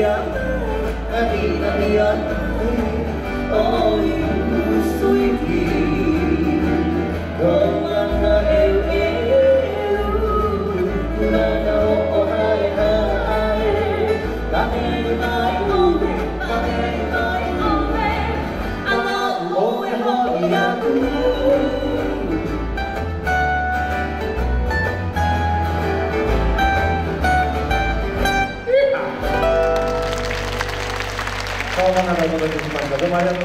Iyana. Oh, you Muchísimas gracias.